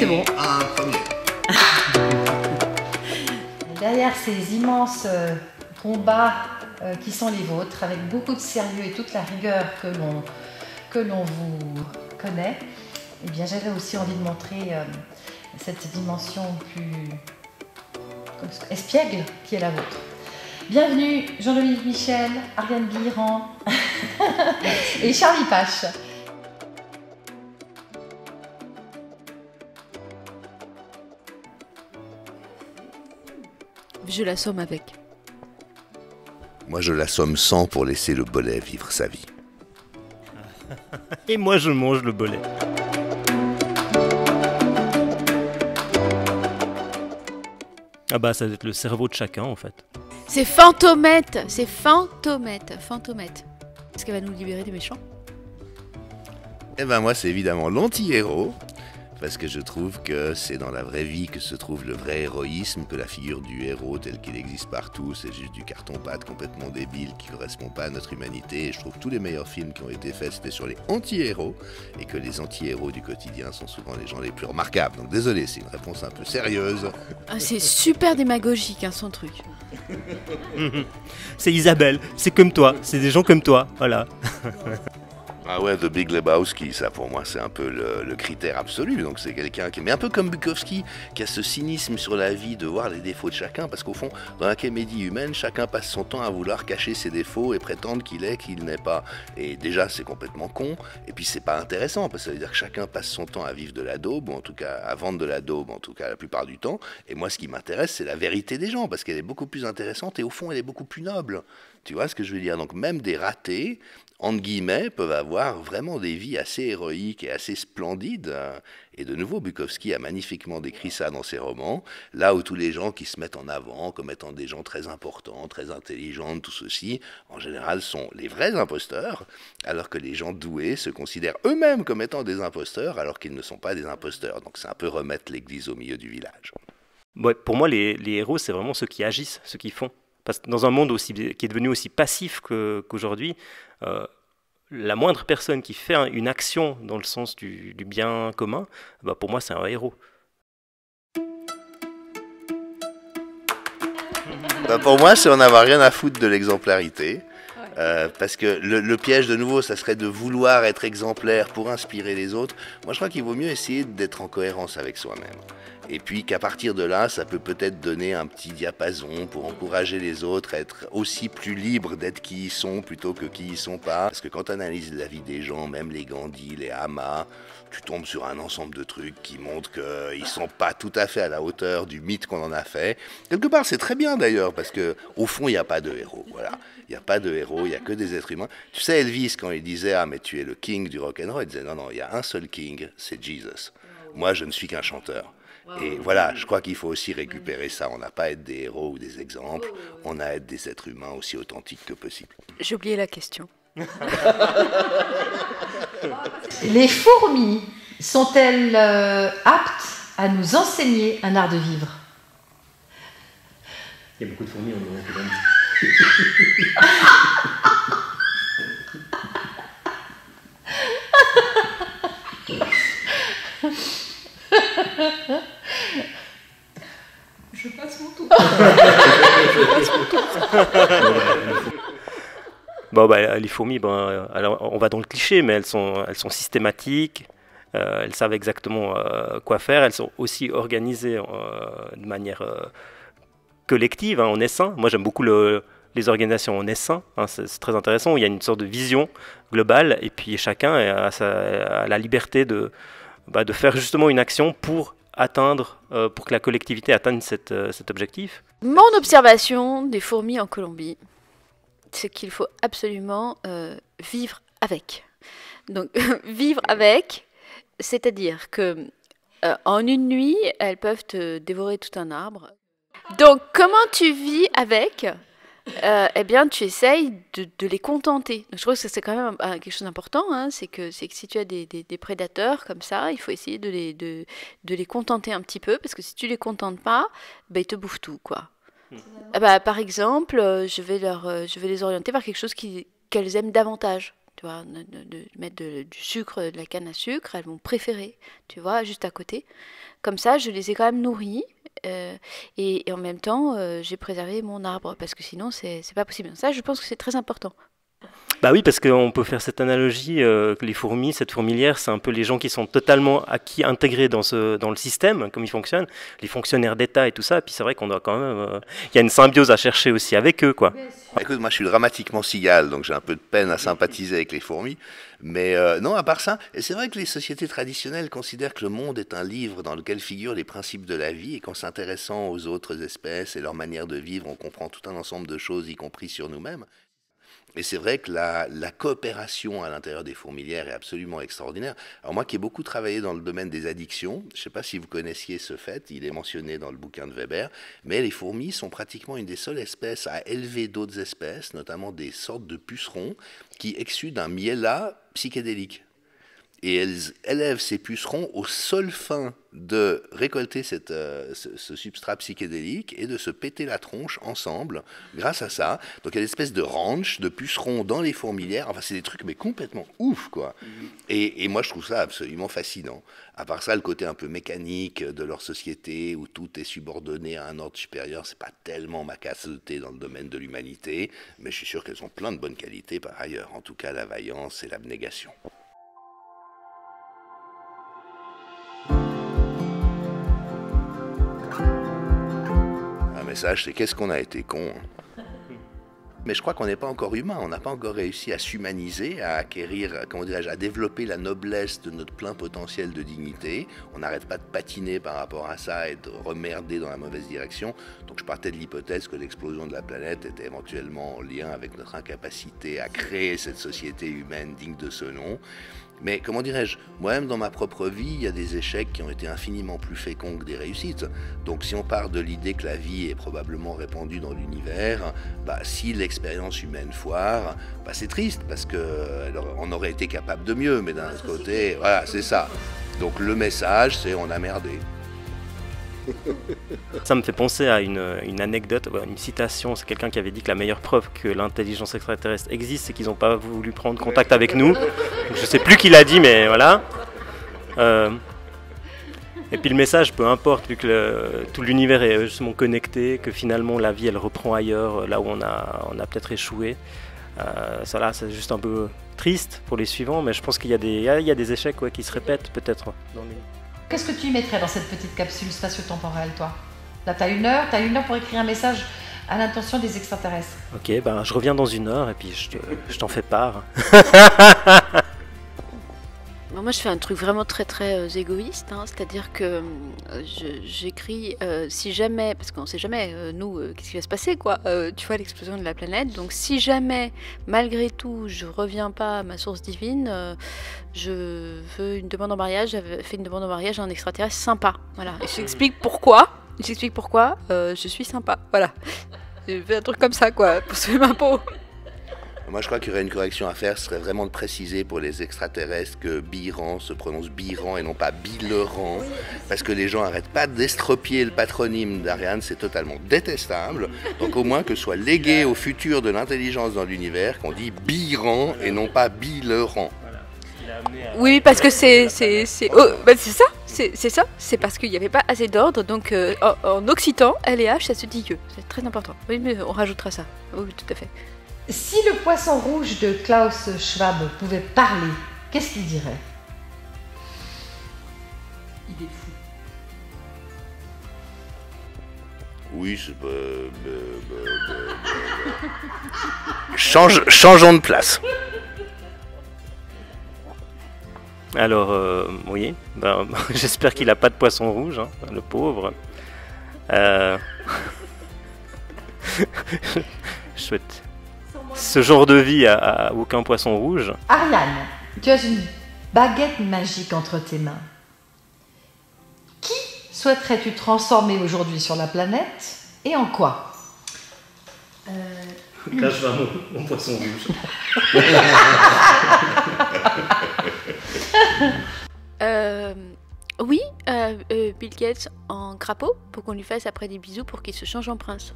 c'est bon. Un premier. Derrière ces immenses euh, combats euh, qui sont les vôtres, avec beaucoup de sérieux et toute la rigueur que l'on que l'on vous connaît, eh bien j'avais aussi envie de montrer euh, cette dimension plus espiègle qui est la vôtre. Bienvenue Jean-Louis Michel, Ariane Guillerand et Charlie Pache. Je l'assomme avec. Moi, je l'assomme sans pour laisser le bolet vivre sa vie. Et moi, je mange le bolet. Ah bah, ça doit être le cerveau de chacun, en fait. C'est Fantomette C'est Fantomette Fantomette. Est-ce qu'elle va nous libérer des méchants? Eh ben moi, c'est évidemment l'anti-héros. Parce que je trouve que c'est dans la vraie vie que se trouve le vrai héroïsme, que la figure du héros tel qu'il existe partout, c'est juste du carton-pâte complètement débile qui correspond pas à notre humanité. Et je trouve que tous les meilleurs films qui ont été faits, c'était sur les anti-héros, et que les anti-héros du quotidien sont souvent les gens les plus remarquables. Donc désolé, c'est une réponse un peu sérieuse. Ah, C'est super démagogique, hein, son truc. C'est Isabelle, c'est comme toi, c'est des gens comme toi, voilà. Ah ouais, The Big Lebowski, ça pour moi c'est un peu le, critère absolu. Donc c'est quelqu'un qui, mais un peu comme Bukowski, qui a ce cynisme sur la vie de voir les défauts de chacun, parce qu'au fond, dans la comédie humaine, chacun passe son temps à vouloir cacher ses défauts et prétendre qu'il est qu'il n'est pas. Et déjà c'est complètement con, et puis c'est pas intéressant, parce que ça veut dire que chacun passe son temps à vivre de la daube, ou en tout cas à vendre de la daube, en tout cas la plupart du temps. Et moi ce qui m'intéresse, c'est la vérité des gens, parce qu'elle est beaucoup plus intéressante et au fond elle est beaucoup plus noble. Tu vois ce que je veux dire? Donc même des ratés, entre guillemets, peuvent avoir vraiment des vies assez héroïques et assez splendides. hein. Et de nouveau, Bukowski a magnifiquement décrit ça dans ses romans, là où tous les gens qui se mettent en avant comme étant des gens très importants, très intelligents, tout ceci, en général sont les vrais imposteurs, alors que les gens doués se considèrent eux-mêmes comme étant des imposteurs, alors qu'ils ne sont pas des imposteurs. Donc c'est un peu remettre l'église au milieu du village. Pour moi, les héros, c'est vraiment ceux qui agissent, ceux qui font. Parce que dans un monde aussi, qui est devenu aussi passif qu'aujourd'hui, euh, la moindre personne qui fait un- une action dans le sens du, bien commun, bah pour moi, c'est un héros. Bah, pour moi, c'est en avoir rien à foutre de l'exemplarité. Euh, parce que le, piège, de nouveau, ça serait de vouloir être exemplaire pour inspirer les autres. Moi, je crois qu'il vaut mieux essayer d'être en cohérence avec soi-même. Et puis qu'à partir de là, ça peut peut-être donner un petit diapason pour encourager les autres à être aussi plus libres d'être qui ils sont plutôt que qui ils sont pas. Parce que quand tu analyses la vie des gens, même les Gandhi, les Hamas, tu tombes sur un ensemble de trucs qui montrent qu'ils sont pas tout à fait à la hauteur du mythe qu'on en a fait. Quelque part, c'est très bien d'ailleurs, parce que au fond, il n'y a pas de héros. Voilà. Il n'y a pas de héros, il n'y a que des êtres humains. Tu sais, Elvis, quand il disait Ah, mais tu es le king du rock'n'roll, il disait Non, non, il y a un seul king, c'est Jesus. Moi, je ne suis qu'un chanteur. Et voilà, je crois qu'il faut aussi récupérer ça. On n'a pas à être des héros ou des exemples, on a à être des êtres humains aussi authentiques que possible. J'ai oublié la question. Les fourmis sont-elles euh, aptes à nous enseigner un art de vivre? Il y a beaucoup de fourmis en Nouvelle-Zélande. Je passe mon tour. Bon, bah, les fourmis, ben, euh, alors, on va dans le cliché, mais elles sont, elles sont systématiques, euh, elles savent exactement euh, quoi faire, elles sont aussi organisées de manière collective, hein, en essaim. Moi, j'aime beaucoup le- les organisations en essaim, hein, c'est très intéressant, il y a une sorte de vision globale, et puis chacun a, la liberté de, bah, de faire justement une action pour atteindre, pour que la collectivité atteigne cet objectif. Mon observation des fourmis en Colombie, c'est qu'il faut absolument euh, vivre avec. Donc, vivre avec, c'est-à-dire que euh, en une nuit, elles peuvent te dévorer tout un arbre. Donc, comment tu vis avec Euh, Eh bien, tu essayes de, les contenter. Donc, je trouve que c'est quand même quelque chose d'important. hein, c'est que, si tu as des, prédateurs comme ça, il faut essayer de les, de les contenter un petit peu, parce que si tu les contentes pas, ben, ils te bouffent tout, quoi. Ah bah, par exemple, euh, je vais, leur, euh, je vais les orienter vers quelque chose qu'elles aiment davantage. tu vois, de, mettre du sucre, de la canne à sucre, elles vont préférer, tu vois, juste à côté. Comme ça, je les ai quand même nourries. Euh, et, en même temps, j'ai préservé mon arbre parce que sinon, c'est pas possible. Ça, je pense que c'est très important. Bah oui, parce qu'on peut faire cette analogie euh, que les fourmis, cette fourmilière, c'est un peu les gens qui sont totalement acquis, intégrés dans, ce, dans le système, comme ils fonctionnent, les fonctionnaires d'État et tout ça. Et puis c'est vrai qu'on doit quand même. Euh, il y a une symbiose à chercher aussi avec eux, quoi. Écoute, moi je suis dramatiquement cigale, donc j'ai un peu de peine à sympathiser avec les fourmis. Mais euh, non, à part ça, et c'est vrai que les sociétés traditionnelles considèrent que le monde est un livre dans lequel figurent les principes de la vie et qu'en s'intéressant aux autres espèces et leur manière de vivre, on comprend tout un ensemble de choses, y compris sur nous-mêmes. Et c'est vrai que la, coopération à l'intérieur des fourmilières est absolument extraordinaire. Alors moi qui ai beaucoup travaillé dans le domaine des addictions, je ne sais pas si vous connaissiez ce fait, il est mentionné dans le bouquin de Weber, mais les fourmis sont pratiquement une des seules espèces à élever d'autres espèces, notamment des sortes de pucerons, qui exsudent un miella psychédélique et elles élèvent ces pucerons au seul fin de récolter cette, euh, ce, substrat psychédélique et de se péter la tronche ensemble grâce à ça. Donc il y a une espèce de ranch de pucerons dans les fourmilières. Enfin, c'est des trucs mais complètement ouf, quoi. Mhm. Et, et, moi, je trouve ça absolument fascinant. À part ça, le côté un peu mécanique de leur société où tout est subordonné à un ordre supérieur, c'est pas tellement ma casse de thé dans le domaine de l'humanité, mais je suis sûr qu'elles ont plein de bonnes qualités par ailleurs. En tout cas, la vaillance et l'abnégation. Message, c'est qu'est-ce qu'on a été con. Hein. Mais je crois qu'on n'est pas encore humain, on n'a pas encore réussi à s'humaniser, à acquérir, comment dirais-je, à développer la noblesse de notre plein potentiel de dignité. On n'arrête pas de patiner par rapport à ça et de remerder dans la mauvaise direction. Donc je partais de l'hypothèse que l'explosion de la planète était éventuellement en lien avec notre incapacité à créer cette société humaine digne de ce nom. Mais comment dirais-je, moi-même dans ma propre vie, il y a des échecs qui ont été infiniment plus féconds que des réussites. Donc si on part de l'idée que la vie est probablement répandue dans l'univers, bah, si l'expérience humaine foire, bah, c'est triste parce qu'on aurait été capable de mieux, mais d'un autre côté, voilà, c'est ça. Donc le message, c'est on a merdé. Ça me fait penser à une, anecdote, une citation. C'est quelqu'un qui avait dit que la meilleure preuve que l'intelligence extraterrestre existe, c'est qu'ils n'ont pas voulu prendre contact avec nous. je sais plus qui l'a dit, mais voilà. Euh, et puis le message, peu importe, vu que tout l'univers est justement connecté, que finalement la vie elle reprend ailleurs, là où on a, on a peut-être échoué. Euh, ça là, c'est juste un peu triste pour les suivants, mais je pense qu'il y, y, a des échecs qui se répètent peut-être dans les... Qu'est-ce que tu y mettrais dans cette petite capsule spatio-temporelle, toi? Là, tu as une heure, tu as une heure pour écrire un message à l'intention des extraterrestres. Ok, ben je reviens dans une heure et puis je, je t'en fais part. moi, je fais un truc vraiment très très euh, égoïste, hein. c'est-à-dire que euh, j'écris euh, si jamais, parce qu'on ne sait jamais nous qu'est-ce qui va se passer, quoi. tu vois l'explosion de la planète. Donc, si jamais, malgré tout, je reviens pas à ma source divine, je veux une demande en mariage. J'avais fait une demande en mariage à un extraterrestre sympa. Voilà. Et j'explique pourquoi. J'explique pourquoi je suis sympa. Voilà. J'ai fait un truc comme ça, quoi, pour sauver ma peau. Moi, je crois qu'il y aurait une correction à faire, ce serait vraiment de préciser pour les extraterrestres que Biran se prononce Biran et non pas Bileran, parce que les gens n'arrêtent pas d'estropier le patronyme d'Ariane, c'est totalement détestable. Donc au moins que soit légué au futur de l'intelligence dans l'univers qu'on dit Biran et non pas Bileran. Oui, parce que c'est c'est oh, c'est ça, c'est ça, c'est parce qu'il n'y avait pas assez d'ordre. Donc euh, en, occitan, L et H, ça se dit que c'est très important. Oui, mais on rajoutera ça. Oui, tout à fait. Si le poisson rouge de Klaus Schwab pouvait parler, qu'est-ce qu'il dirait? Il est fou. Oui, c'est Change, changeons de place. Alors, euh, oui, ben, j'espère qu'il n'a pas de poisson rouge, hein, le pauvre. Euh... Je souhaite ce genre de vie à, aucun poisson rouge. Ariane, tu as une baguette magique entre tes mains. Qui souhaiterais-tu transformer aujourd'hui sur la planète et en quoi? Euh... Là, je vais mon, poisson rouge. Euh, oui, euh, euh, Bill Gates en crapaud pour qu'on lui fasse après des bisous pour qu'il se change en prince.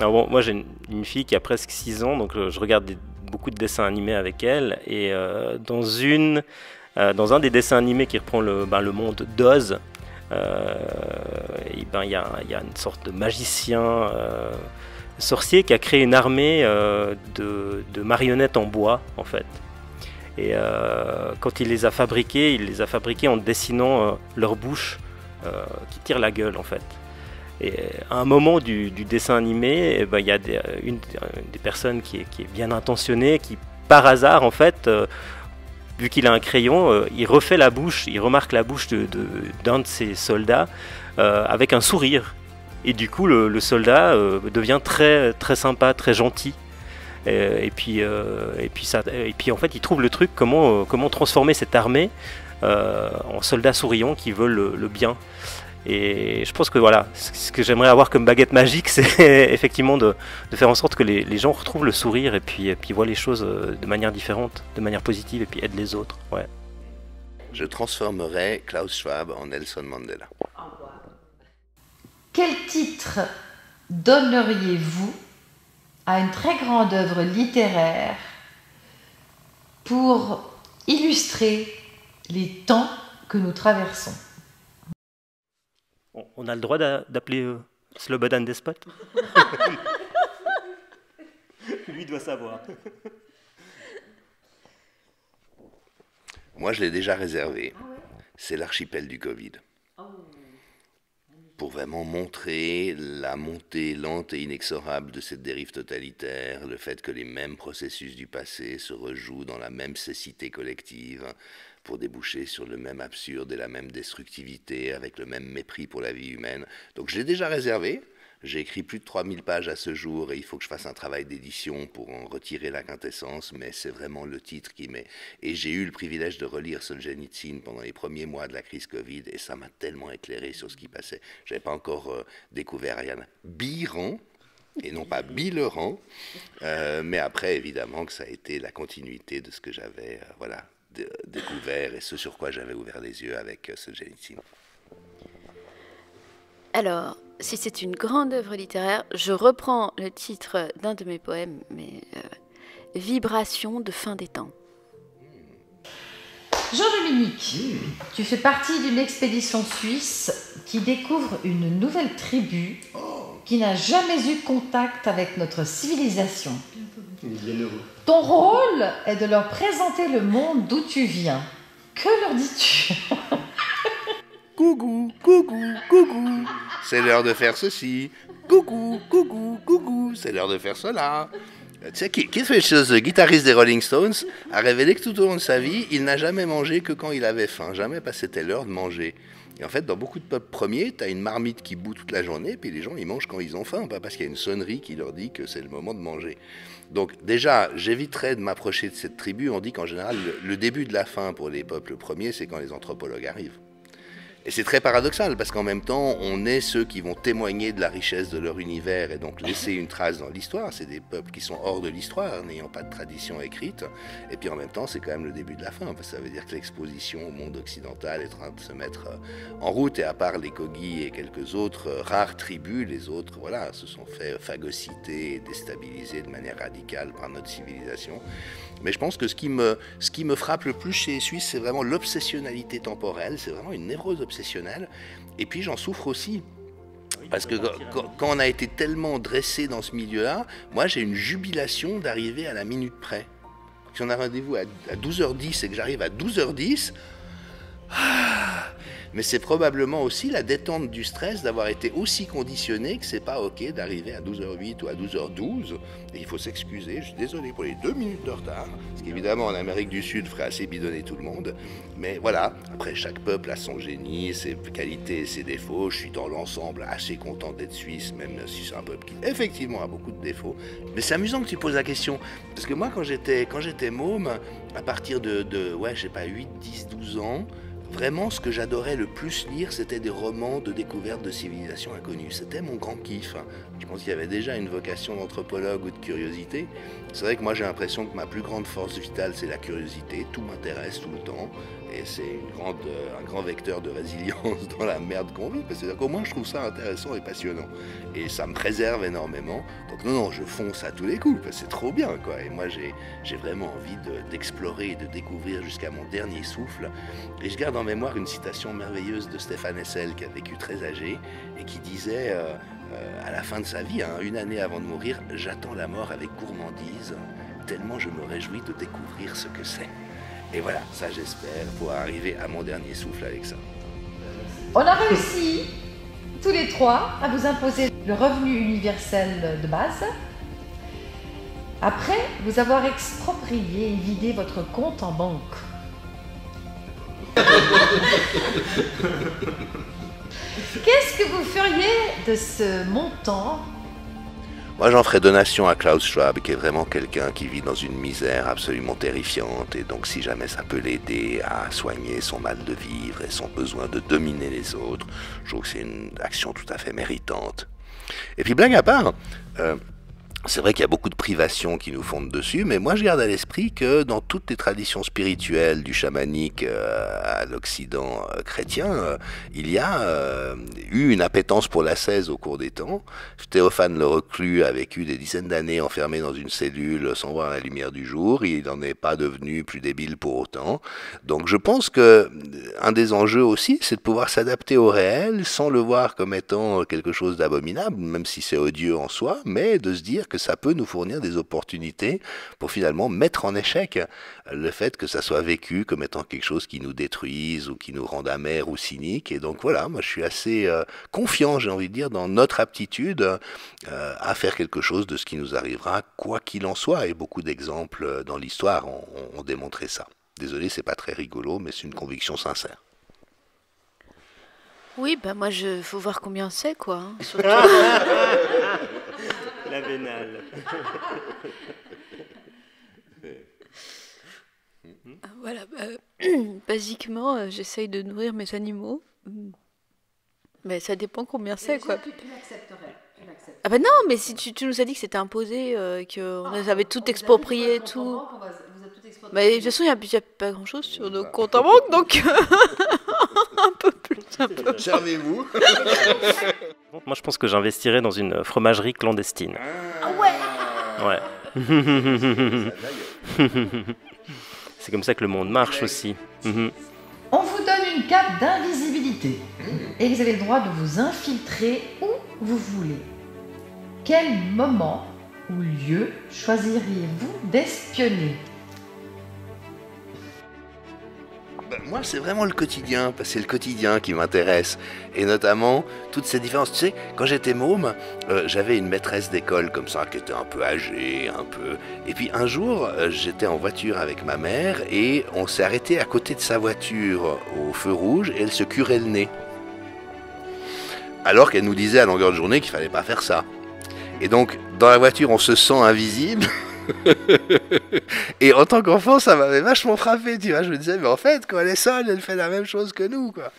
Moi j'ai une, fille qui a presque 6 ans, donc euh, je regarde beaucoup de dessins animés avec elle. Et dans, une, dans un des dessins animés qui reprend le, ben, monde d'Oz, ben, il y, a, une sorte de magicien sorcier qui a créé une armée de, marionnettes en bois, en fait. Et quand il les a fabriquées, il les a fabriquées en dessinant leur bouche qui tire la gueule, en fait. Et à un moment du, dessin animé, eh ben, il y a des, une, des personnes qui est, bien intentionnée, qui par hasard, en fait, euh, vu qu'il a un crayon, euh, il refait la bouche, il remarque la bouche d'un de, ses soldats euh, avec un sourire. Et du coup, le, soldat devient très, très sympa, très gentil. Et, puis, et, puis ça, et puis en fait, il trouve le truc comment transformer cette armée en soldats souriants qui veulent le bien. Et je pense que voilà, ce que j'aimerais avoir comme baguette magique, c'est effectivement de, faire en sorte que les, gens retrouvent le sourire et puis, puis voient les choses euh, de manière différente, de manière positive et puis aident les autres. Ouais. Je transformerai Klaus Schwab en Nelson Mandela. Quel titre donneriez-vous à une très grande œuvre littéraire pour illustrer les temps que nous traversons? On a le droit d'appeler euh, Slobodan Despot Lui doit savoir. Moi, je l'ai déjà réservé. Ah C'est l'archipel du Covid. Oh. Pour vraiment montrer la montée lente et inexorable de cette dérive totalitaire, le fait que les mêmes processus du passé se rejouent dans la même cécité collective, pour déboucher sur le même absurde et la même destructivité, avec le même mépris pour la vie humaine. Donc je l'ai déjà réservé. J'ai écrit plus de 3000 pages à ce jour et il faut que je fasse un travail d'édition pour en retirer la quintessence, mais c'est vraiment le titre qui met. Et j'ai eu le privilège de relire Solzhenitsyn pendant les premiers mois de la crise Covid et ça m'a tellement éclairé sur ce qui passait. Je n'avais pas encore euh, découvert Ariane Biran, et non pas Bileran, euh, mais après évidemment que ça a été la continuité de ce que j'avais euh, voilà, découvert et ce sur quoi j'avais ouvert les yeux avec euh, Solzhenitsyn. Alors, si c'est une grande œuvre littéraire, je reprends le titre d'un de mes poèmes, mais euh, Vibration de fin des temps. Jean-Dominique, tu fais partie d'une expédition suisse qui découvre une nouvelle tribu qui n'a jamais eu contact avec notre civilisation. Ton rôle est de leur présenter le monde d'où tu viens. Que leur dis-tu? Coucou, coucou, coucou. C'est l'heure de faire ceci. Coucou, coucou, coucou. C'est l'heure de faire cela. Tu sais, Keith Richards, le guitariste des Rolling Stones, a révélé que tout au long de sa vie, il n'a jamais mangé que quand il avait faim, jamais parce que c'était l'heure de manger. Et en fait, dans beaucoup de peuples premiers, tu as une marmite qui bout toute la journée, puis les gens, ils mangent quand ils ont faim, pas parce qu'il y a une sonnerie qui leur dit que c'est le moment de manger. Donc déjà, j'éviterais de m'approcher de cette tribu. On dit qu'en général, le, début de la fin pour les peuples premiers, c'est quand les anthropologues arrivent. Et c'est très paradoxal parce qu'en même temps, on est ceux qui vont témoigner de la richesse de leur univers et donc laisser une trace dans l'histoire. C'est des peuples qui sont hors de l'histoire, n'ayant pas de tradition écrite. Et puis en même temps, c'est quand même le début de la fin. Ça veut dire que l'exposition au monde occidental est en train de se mettre euh, en route. Et à part les Kogi et quelques autres euh, rares tribus, les autres, voilà, se sont fait phagocyter et déstabiliser de manière radicale par notre civilisation. Mais je pense que ce qui me, ce qui me frappe le plus chez les Suisses, c'est vraiment l'obsessionnalité temporelle. C'est vraiment une névrose obsessionnelle. Et puis j'en souffre aussi. Parce que quand, on a été tellement dressé dans ce milieu-là, moi j'ai une jubilation d'arriver à la minute près. Si on a rendez-vous à, 12h10 et que j'arrive à 12h10, mais c'est probablement aussi la détente du stress d'avoir été aussi conditionné que c'est pas ok d'arriver à 12h08 ou à 12h12. Et il faut s'excuser, je suis désolé pour les deux minutes de retard, ce qui évidemment en Amérique du Sud ferait assez bidonner tout le monde. Mais voilà, après chaque peuple a son génie, ses qualités ses défauts. Je suis dans l'ensemble assez content d'être suisse, même si c'est un peuple qui effectivement a beaucoup de défauts. Mais c'est amusant que tu poses la question, parce que moi quand j'étais quand j'étais môme, à partir de, de ouais, je sais pas, 8, 10, 12 ans, Vraiment, ce que j'adorais le plus lire, c'était des romans de découverte de civilisations inconnues. C'était mon grand kiff. Hein. Je pense qu'il y avait déjà une vocation d'anthropologue ou de curiosité. C'est vrai que moi, j'ai l'impression que ma plus grande force vitale, c'est la curiosité. Tout m'intéresse tout le temps. Et c'est un grand vecteur de résilience dans la merde qu'on vit. Parce qu'au moins, je trouve ça intéressant et passionnant. Et ça me préserve énormément. Donc, non, non, je fonce à tous les coups. C'est trop bien, quoi. Et moi, j'ai vraiment envie d'explorer et de découvrir jusqu'à mon dernier souffle. Et je garde en mémoire une citation merveilleuse de Stéphane Hessel, qui a vécu très âgé, et qui disait. Euh, euh, à la fin de sa vie, hein, une année avant de mourir, j'attends la mort avec gourmandise, tellement je me réjouis de découvrir ce que c'est. Et voilà, ça j'espère pouvoir arriver à mon dernier souffle avec ça. On a réussi, tous les trois, à vous imposer le revenu universel de base. Après vous avoir exproprié et vidé votre compte en banque. Qu'est-ce que vous feriez de ce montant moi, j'en ferai donation à Klaus Schwab, qui est vraiment quelqu'un qui vit dans une misère absolument terrifiante. Et donc, si jamais ça peut l'aider à soigner son mal de vivre et son besoin de dominer les autres, je trouve que c'est une action tout à fait méritante. Et puis, blague à part, euh, c'est vrai qu'il y a beaucoup de privations qui nous fondent dessus, mais moi je garde à l'esprit que dans toutes les traditions spirituelles, du chamanique euh, à l'Occident euh, chrétien, euh, il y a eu une appétence pour l'ascèse au cours des temps. Théophane le reclus a vécu des dizaines d'années enfermé dans une cellule sans voir la lumière du jour, il n'en est pas devenu plus débile pour autant. Donc je pense que un des enjeux aussi, c'est de pouvoir s'adapter au réel sans le voir comme étant quelque chose d'abominable, même si c'est odieux en soi, mais de se dire que ça peut nous fournir des opportunités pour finalement mettre en échec le fait que ça soit vécu comme étant quelque chose qui nous détruise ou qui nous rende amers ou cyniques. Et donc voilà, moi je suis assez euh, confiant, j'ai envie de dire, dans notre aptitude euh, à faire quelque chose de ce qui nous arrivera, quoi qu'il en soit. Et beaucoup d'exemples dans l'histoire ont, démontré ça. Désolé, c'est pas très rigolo, mais c'est une conviction sincère. Oui, bah moi, je faut voir combien c'est, quoi. Hein, La vénale. Voilà, bah, basiquement, euh, j'essaye de nourrir mes animaux. Mais ça dépend combien c'est, quoi. Tu, Ah bah non, mais si tu, nous as dit que c'était imposé, euh, qu'on ah, avait tout exproprié, tout. Mais de toute façon, il n'y a, pas grand-chose sur nos comptes en banque, donc un peu plus. Servez-vous. Moi, je pense que j'investirais dans une fromagerie clandestine. Ah ouais Ouais. C'est comme ça que le monde marche aussi. Mhm. On vous donne une cape d'invisibilité et vous avez le droit de vous infiltrer où vous voulez. Quel moment ou lieu choisiriez-vous d'espionner? Moi, c'est vraiment le quotidien, parce que c'est le quotidien qui m'intéresse. Et notamment, toutes ces différences. Tu sais, quand j'étais môme, euh, j'avais une maîtresse d'école comme ça, qui était un peu âgée, un peu. Et puis un jour, euh, j'étais en voiture avec ma mère, et on s'est arrêté à côté de sa voiture au feu rouge, et elle se curait le nez. Alors qu'elle nous disait à longueur de journée qu'il fallait pas faire ça. Et donc, dans la voiture, on se sent invisible. et en tant qu'enfant, ça m'avait vachement frappé, tu vois. Je me disais, mais en fait, quand elle est seule, elle fait la même chose que nous, quoi.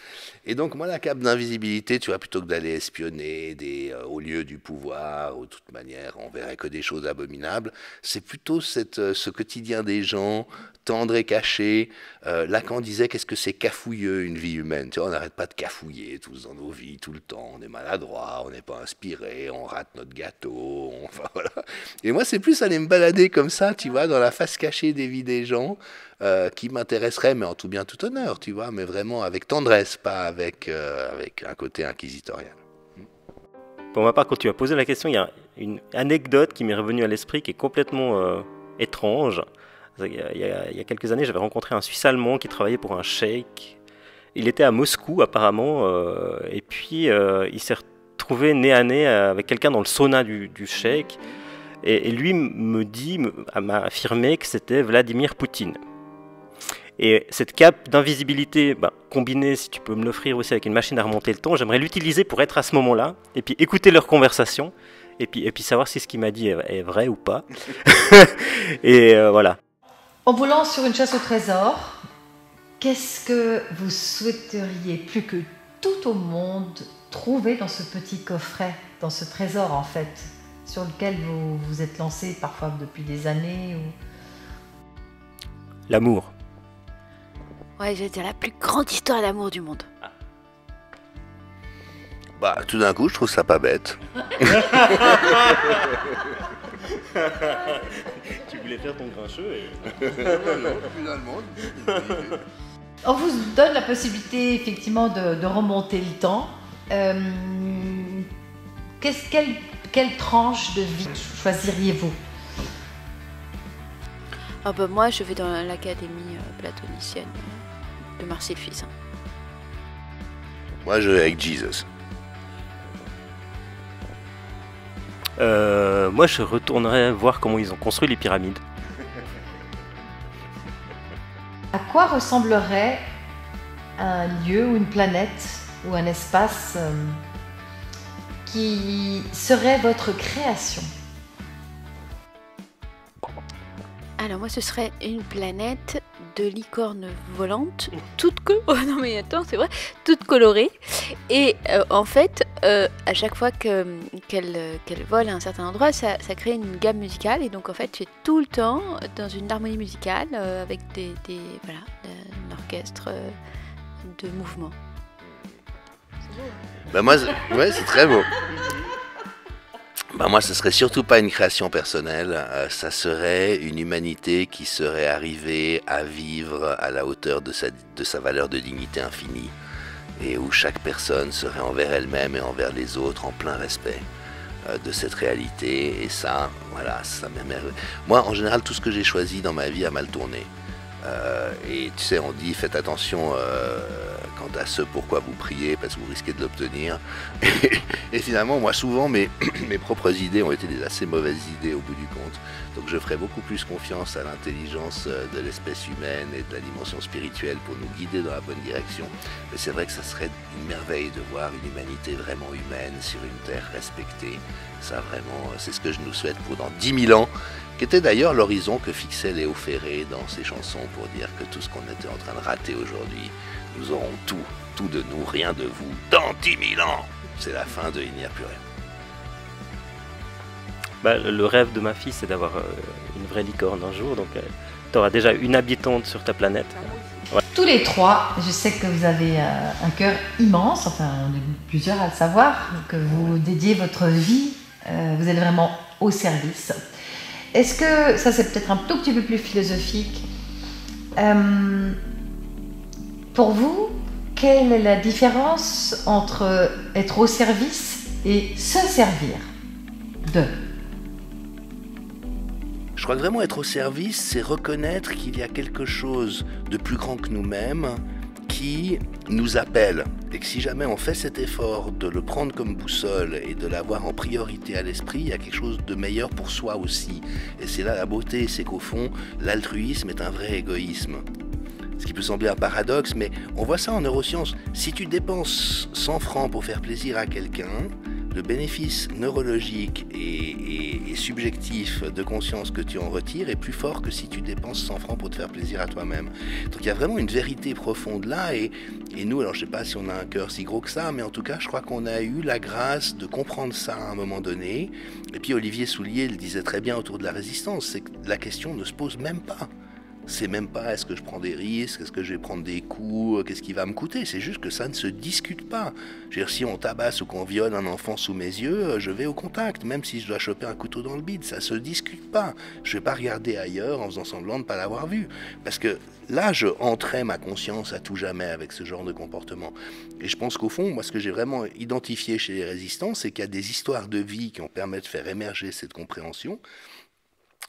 Et donc, moi, la cape d'invisibilité, tu vois, plutôt que d'aller espionner des, euh, au lieu du pouvoir, ou de toute manière, on verrait que des choses abominables, c'est plutôt cette, euh, ce quotidien des gens, tendre et caché. Euh, Lacan disait qu'est-ce que c'est cafouilleux une vie humaine? Tu vois, on n'arrête pas de cafouiller tous dans nos vies, tout le temps. On est maladroit, on n'est pas inspiré, on rate notre gâteau. Voilà. Et moi, c'est plus aller me balader comme ça, tu vois, dans la face cachée des vies des gens, euh, qui m'intéresserait, mais en tout bien, tout honneur, tu vois, mais vraiment avec tendresse, pas avec, euh, avec un côté inquisitorial. Pour ma part, quand tu as posé la question, il y a une anecdote qui m'est revenue à l'esprit qui est complètement euh, étrange. Il y, a, quelques années, j'avais rencontré un Suisse allemand qui travaillait pour un sheikh. Il était à Moscou apparemment, et puis il s'est retrouvé nez à nez avec quelqu'un dans le sauna du, du sheikh. Et, et, lui me dit, m'a affirmé que c'était Vladimir Poutine. Et cette cape d'invisibilité, bah, combinée, si tu peux me l'offrir aussi avec une machine à remonter le temps, j'aimerais l'utiliser pour être à ce moment-là, et puis écouter leur conversation, et puis, et puis savoir si ce qu'il m'a dit est, vrai ou pas. et euh, voilà. En vous lance sur une chasse au trésor, qu'est-ce que vous souhaiteriez plus que tout au monde trouver dans ce petit coffret, dans ce trésor en fait, sur lequel vous vous êtes lancé parfois depuis des années ou... L'amour. Ouais, je vais dire la plus grande histoire d'amour du monde. Bah, tout d'un coup, je trouve ça pas bête. tu voulais faire ton grincheux et... On vous donne la possibilité effectivement de, de remonter le temps. Euh, qu'est-ce- quelle, quelle tranche de vie choisiriez-vous? Ah bah moi, je vais dans l'académie euh, platonicienne de Marcel Fils. hein. Moi, je vais avec Jesus. Euh, moi, je retournerais voir comment ils ont construit les pyramides. À quoi ressemblerait un lieu ou une planète ou un espace euh, qui serait votre création? Alors moi, ce serait une planète de licornes volantes, toute co- oh non mais attends, c'est vrai, toute colorée. Et euh, en fait, euh, à chaque fois que- qu'elle euh, qu'elle vole à un certain endroit, ça, ça crée une gamme musicale. Et donc en fait, tu es tout le temps dans une harmonie musicale euh, avec des, des- voilà, un orchestre de mouvement. Bah moi, ouais, c'est très beau. Bah moi, ce serait surtout pas une création personnelle, euh, ça serait une humanité qui serait arrivée à vivre à la hauteur de sa, de sa valeur de dignité infinie, et où chaque personne serait envers elle-même et envers les autres en plein respect euh, de cette réalité. Et ça, voilà, ça m'émerveille. Moi, en général, tout ce que j'ai choisi dans ma vie a mal tourné. Euh, et tu sais, on dit faites attention quant à ce pourquoi vous priez, parce que vous risquez de l'obtenir. Et, finalement, moi, souvent, mes, mes propres idées ont été des assez mauvaises idées au bout du compte. Donc je ferai beaucoup plus confiance à l'intelligence euh, de l'espèce humaine et de la dimension spirituelle pour nous guider dans la bonne direction. Mais c'est vrai que ça serait une merveille de voir une humanité vraiment humaine sur une terre respectée. Ça, vraiment, c'est ce que je nous souhaite pour dans 10 000 ans qui était d'ailleurs l'horizon que fixait Léo Ferré dans ses chansons pour dire que tout ce qu'on était en train de rater aujourd'hui, nous aurons tout, tout de nous, rien de vous, dans 10 000 ans. C'est la fin de Il n'y a plus rien. Bah, le rêve de ma fille, c'est d'avoir euh, une vraie licorne un jour. Donc, tu auras déjà une habitante sur ta planète. Tous les trois, je sais que vous avez euh, un cœur immense, enfin on est plusieurs à le savoir, que vous dédiez votre vie, euh, vous êtes vraiment au service. Est-ce que, ça c'est peut-être un tout petit peu plus philosophique, euh, pour vous, quelle est la différence entre être au service et se servir de? Je crois que vraiment être au service, c'est reconnaître qu'il y a quelque chose de plus grand que nous-mêmes qui nous appelle. Et que si jamais on fait cet effort de le prendre comme boussole et de l'avoir en priorité à l'esprit, il y a quelque chose de meilleur pour soi aussi. Et c'est là la beauté, c'est qu'au fond, l'altruisme est un vrai égoïsme. Ce qui peut sembler un paradoxe, mais on voit ça en neurosciences. Si tu dépenses 100 francs pour faire plaisir à quelqu'un, le bénéfice neurologique et, subjectif de conscience que tu en retires est plus fort que si tu dépenses 100 francs pour te faire plaisir à toi-même. Donc il y a vraiment une vérité profonde là, et, et nous, alors je sais pas si on a un cœur si gros que ça, mais en tout cas, je crois qu'on a eu la grâce de comprendre ça à un moment donné. Et puis Olivier Soulier le disait très bien autour de la résistance, c'est que la question ne se pose même pas. C'est même pas est-ce que je prends des risques, est-ce que je vais prendre des coups, qu'est-ce qui va me coûter? C'est juste que ça ne se discute pas. Je veux dire, si on tabasse ou qu'on viole un enfant sous mes yeux, euh, je vais au contact, même si je dois choper un couteau dans le bide. Ça se discute pas. Je vais pas regarder ailleurs en faisant semblant de ne pas l'avoir vu. Parce que là, je entrais ma conscience à tout jamais avec ce genre de comportement. Et je pense qu'au fond, moi, ce que j'ai vraiment identifié chez les résistants, c'est qu'il y a des histoires de vie qui ont permis de faire émerger cette compréhension.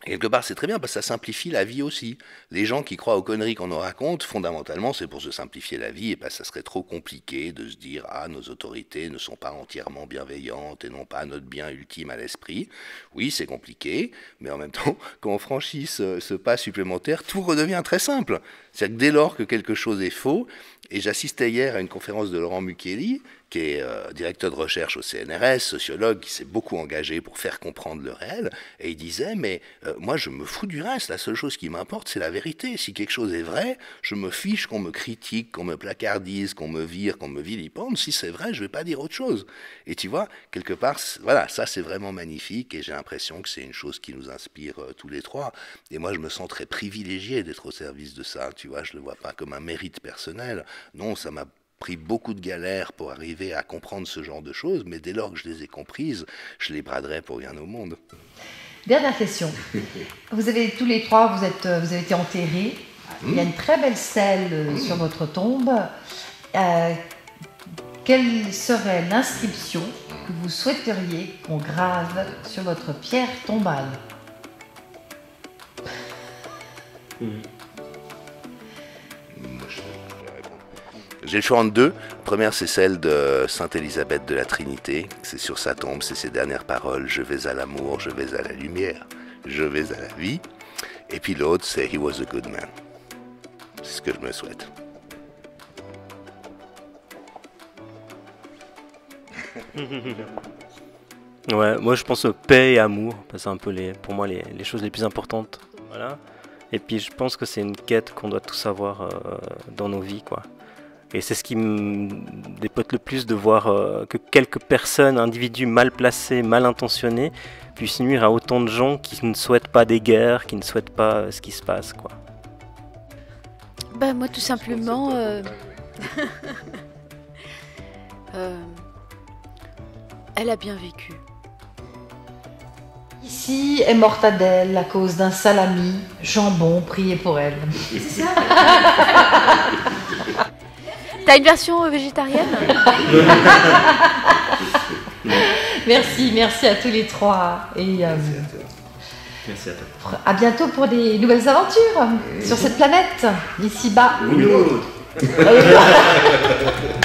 Quelque part, c'est très bien parce que ça simplifie la vie aussi. Les gens qui croient aux conneries qu'on nous raconte, fondamentalement, c'est pour se simplifier la vie et pas ça serait trop compliqué de se dire ah nos autorités ne sont pas entièrement bienveillantes et n'ont pas notre bien ultime à l'esprit. Oui, c'est compliqué, mais en même temps, quand on franchit ce, ce pas supplémentaire, tout redevient très simple. C'est-à-dire que dès lors que quelque chose est faux, et j'assistais hier à une conférence de Laurent Mukeli qui est euh, directeur de recherche au CNRS, sociologue, qui s'est beaucoup engagé pour faire comprendre le réel, et il disait, mais euh, moi je me fous du reste, la seule chose qui m'importe c'est la vérité. Si quelque chose est vrai, je me fiche qu'on me critique, qu'on me placardise, qu'on me vire, qu'on me vilipende. Si c'est vrai, je vais pas dire autre chose. Et tu vois, quelque part, voilà, ça c'est vraiment magnifique, et j'ai l'impression que c'est une chose qui nous inspire euh, tous les trois. Et moi je me sens très privilégié d'être au service de ça, tu vois, je le vois pas comme un mérite personnel. Non, ça m'a pris beaucoup de galères pour arriver à comprendre ce genre de choses, mais dès lors que je les ai comprises, je les braderai pour rien au monde. Dernière question. Vous avez tous les trois, vous, êtes, vous avez été enterrés. Il y a une très belle stèle euh, sur votre tombe. Euh, quelle serait l'inscription que vous souhaiteriez qu'on grave sur votre pierre tombale? J'ai le choix entre deux. Première, c'est celle de Sainte Élisabeth de la Trinité. C'est sur sa tombe, c'est ses dernières paroles. Je vais à l'amour, je vais à la lumière, je vais à la vie. Et puis l'autre, c'est He was a good man. C'est ce que je me souhaite. Ouais, moi je pense paix et amour, c'est un peu les, pour moi les, les, choses les plus importantes. Voilà. Et puis je pense que c'est une quête qu'on doit tous avoir euh, dans nos vies, quoi. Et c'est ce qui me dépote le plus de voir euh, que quelques personnes, individus mal placés, mal intentionnés, puissent nuire à autant de gens qui ne souhaitent pas des guerres, qui ne souhaitent pas euh, ce qui se passe, quoi. Bah moi tout simplement. Euh... euh... Elle a bien vécu. Ici est morte Adèle à cause d'un salami, jambon, priez pour elle. C'est ça T'as une version végétarienne Merci, merci à tous les trois. Et, euh, merci, à merci à toi. À bientôt pour des nouvelles aventures sur cette planète, ici bas. Oui.